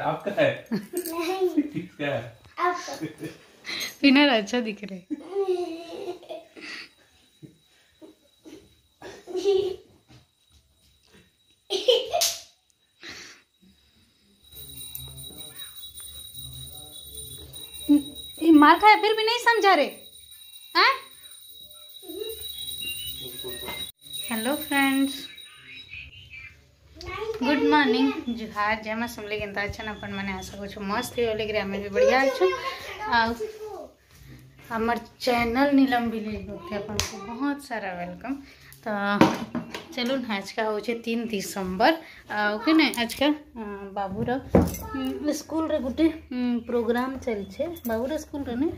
आपका है नहीं आपका अच्छा दिख रहे मार खाया फिर भी नहीं समझा रहे hello friends hmm. Good good morning જુહાર જય મા સમલે કેતા છો ને પણ મને આશા છું મસ્ત હો લેકરે भी बढ़िया छु आ हमर चैनल नीलम विलेज बोलते अपन को बहुत सारा वेलकम त चलू ना आज का हो छे 3 दिसंबर आ ओके ना आज का बाबूर हम्म, स्कूल रे गुटे हम्म, प्रोग्राम चल चलछे बाबूर स्कूल रे ने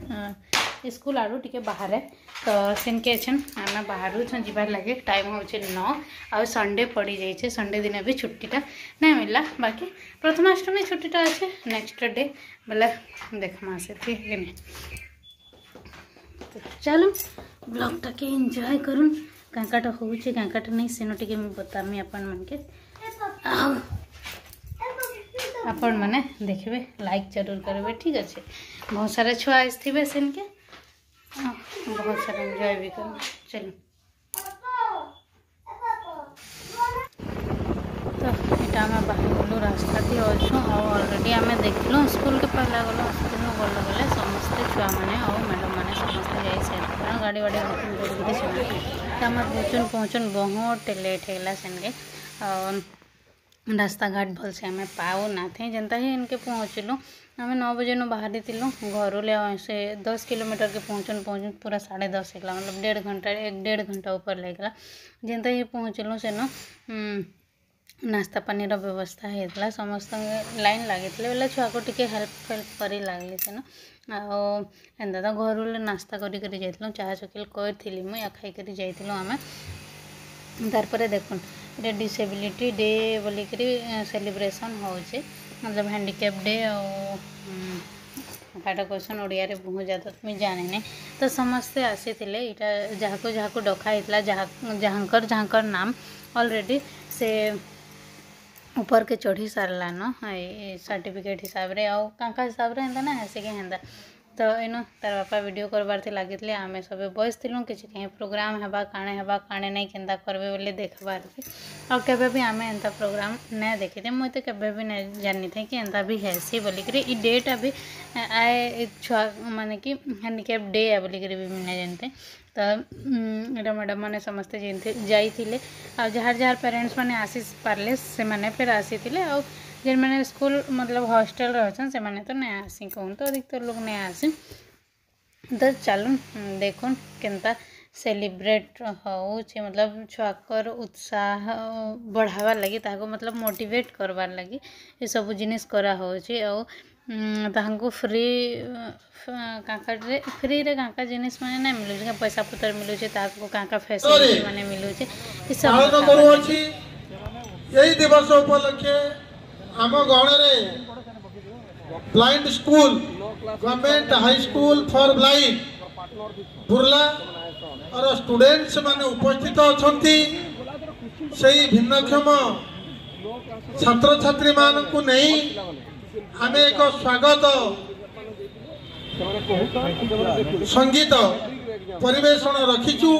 स्कूल आड़ टे बाहर तो सेनके आम बाहर जबार लगे टाइम हो नौ संडे पड़ जाए संडे दिन भी छुट्टीटा ना मिलला बाकी प्रथमाष्टमी छुट्टीटा अच्छे नेक्स्ट डे बोले देखमा से तो चलो ब्लगटा के एंजय कर कांकाटा हो कांकाटा नहीं सेनो टे बतामी आपण मन के आपण मैने देखे लाइक जरूर करेंगे ठीक अच्छे बहुत सारा छुआ आसे हाँ, बहुत सारा इंजॉय भी करना चलो तो यहाँ आम बाहर गलु रास्ता भी अच्छू आलरेडी आम देख लु स्कूल के पाला गल गल ग समस्ते छुआ मैंने मैडम मैंने समस्ते जाए कारण गाड़ी वाड़ी बुकिंग करके आम पहुँचन बहुत लेट होगा सेन के रास्ता घाट भल से आम पाओ ना थे जेनता ही इनके पहुँचलू आम नौ बजे नु बाहरी घर ले से दस किलोमीटर के पहुँच पहुँच पूरा साढ़े दस होगा मतलब डेढ़ घंटा एक डेढ़ घंटा ऊपर लगेगा जेनता ही पहुँचलू से हम्म, नास्ता पानी व्यवस्था होता समस्त लाइन लगे बोले छुआ को टी हेल्प फेल्प कर लगे से ना आंता घर नास्ता करी चाह चकिल करी मुझे खाई जाइलु तार देख ये डिसेबिलिटी डे बोलिक सेलिब्रेसन हो मतलब हैंडिकेप डे आटा क्वेश्चन ओडिया बहुत ज्यादा तुम जानी नहीं तो समस्ते आसी जहाँ को जहाँ को डखाई जहाँ जहाँ नाम अलरेडी से ऊपर के चढ़ी सारा सर्टिफिकेट हिसाब से आउ हिसाब से हेसिक हेता तो इनु तार बापा भिडियो करवार लगे आम सब बस थी कि प्रोग्राम हवा काणे हवा काणे नहीं के करें बोले देखवार और केवे भी आम एंता प्रोग्राम नहीं देखी मुझे तो जानी थे कि एंता भी हैसी बोल कर डेटा भी आए छुआ मानने कि हेंडिकेप डे बोल कर भी नहीं जानते तो यहाँ मैडम मैंने समस्ते जाते जाइले आ जार जार पेरेन्ट्स मैंने आसी पारे से मैंने फिर आसी जे मैंने स्कूल मतलब हॉस्टल रहचन से मैंने तो नहीं आसी कहूँ तो अधिकतर लोग नहीं आसी तो चल देख के सेलिब्रेट हूँ मतलब छुआकर उत्साह बढ़ावा लगी ताको मतलब मोटिवेट करवार लगी ये सब जिन करा आउ ताको फ्री रे फ्री रे का जिन मैंने ना मिलूँ क्या पैसा पत्र मिलूँ ताको का फैसिलिटी मैंने मिलूँ ଆମ ଗଣରେ blind school government high school for blind ବୁର୍ଲାର student ମାନେ ଉପସ୍ଥିତ ଅଛନ୍ତି ସେଇ ଭିନ୍ନକ୍ଷମ ଛାତ୍ରଛାତ୍ରୀମାନଙ୍କୁ ନେଇ ଆମେ ଏକ ସ୍ୱାଗତ ସଙ୍ଗୀତ ପରିବେଷଣ ରଖିଛୁ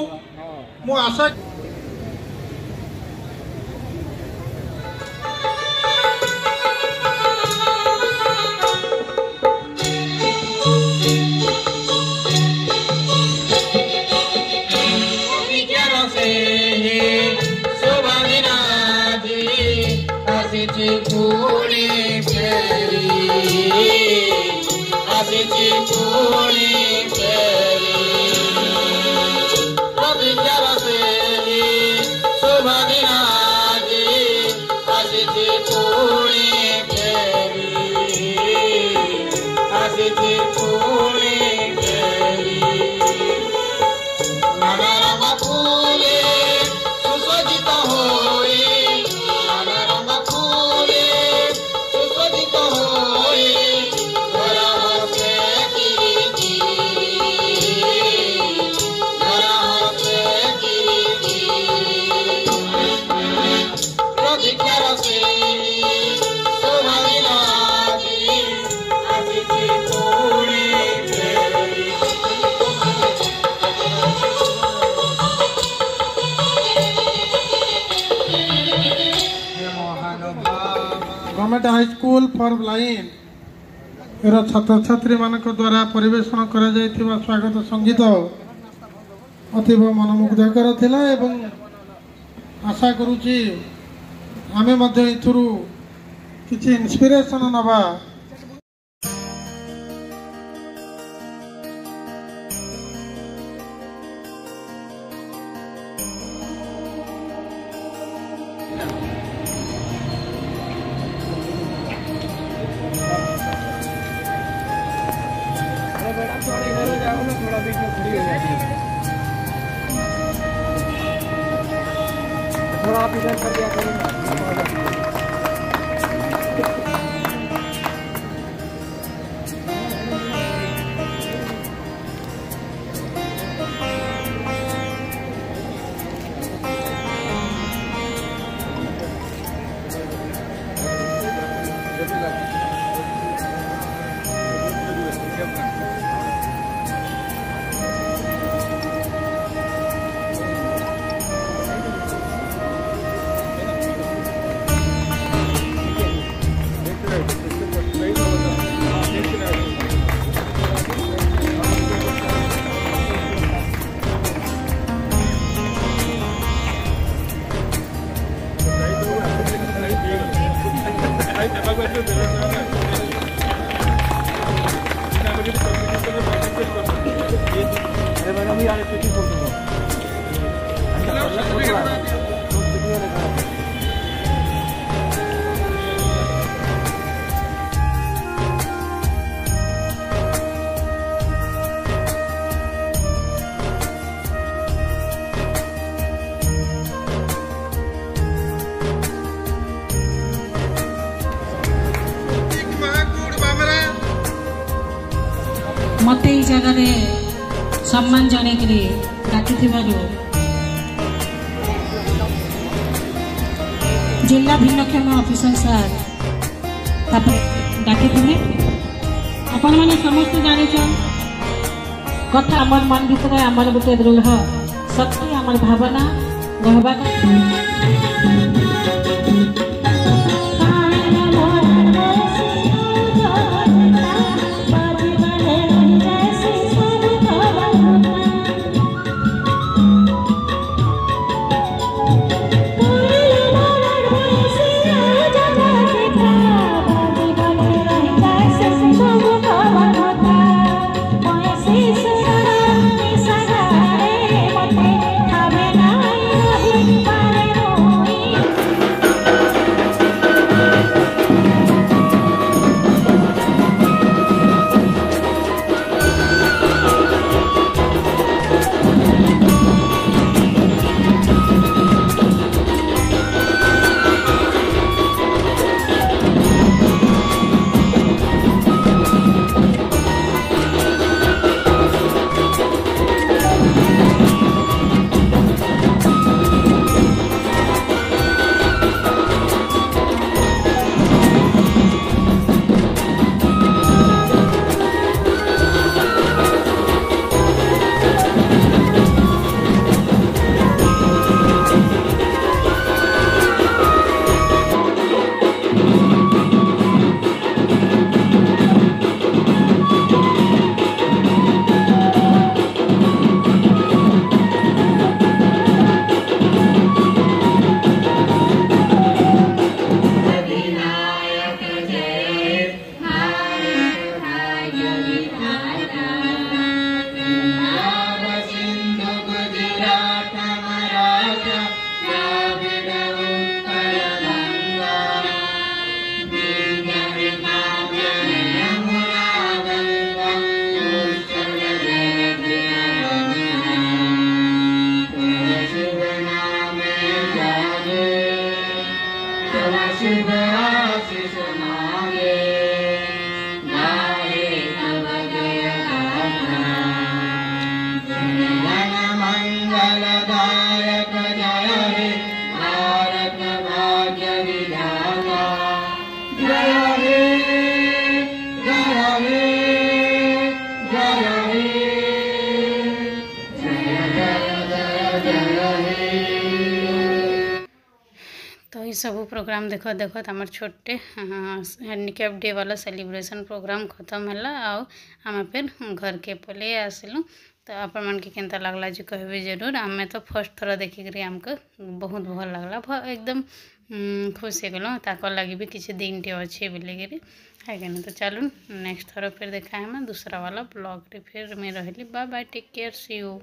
ମୁଁ ଆଶା ଗୋଟେ ହାଇସ୍କୁଲ ଫର୍ ବ୍ଲାଇଣ୍ଡର ଛାତ୍ରଛାତ୍ରୀମାନଙ୍କ ଦ୍ୱାରା ପରିବେଷଣ କରାଯାଇଥିବା ସ୍ୱାଗତ ସଙ୍ଗୀତ ଅତୀବ ମନମୁଗ୍ଧକର ଥିଲା ଏବଂ ଆଶା କରୁଛି ଆମେ ମଧ୍ୟ ଏଥିରୁ କିଛି ଇନ୍ସପିରେସନ୍ ନେବା Thank you. juga perlihatkan ମୋତେ ଏଇ ଜାଗାରେ ସମ୍ମାନ ଜଣାଇକରି ଡାକିଥିବାରୁ ଜିଲ୍ଲା ଭିନ୍ନକ୍ଷମ ଅଫିସର ସାର୍ ତାପରେ ଡାକିଥିଲେ ଆପଣମାନେ ସମସ୍ତେ ଜାଣିଛନ୍ କଥା ଆମର ମନ ଭିତରେ ଆମର ଗୋଟେ ଦୃଢ଼ ଶକ୍ତି ଆମର ଭାବନା ରହିବା କଥା सब प्रोग्राम देख देख तुम छोटे हेंडिकेप हाँ, डे वाला सेलिब्रेशन प्रोग्राम खत्म है आम फिर घर के पल आसलू तो आपण मन के कंता लगला जी कह जरूर आम तो फर्स्ट थर देखिकी आमको बहुत भल लगला एकदम हम्म, खुश होगल ताकि भी किसी दिन टे अच्छे बोलिकी आजा तो चलो नेक्स्ट थर फिर देखा है दूसरा वाला ब्लग्रे फिर मुझे रही bye bye take care see you